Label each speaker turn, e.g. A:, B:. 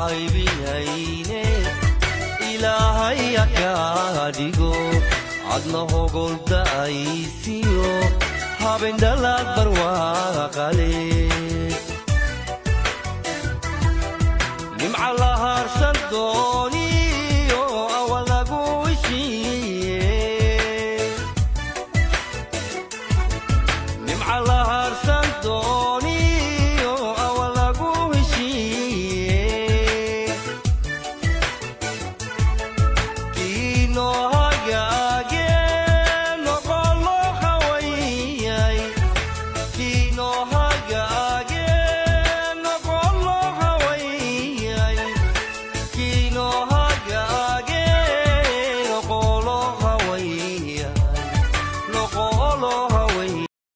A: haybiayne ilaahay akaa dhigo adna hogolda'aysiyo habendhalaad barwaaqale nimca la haarsan dooniyo awalagu ishiye No.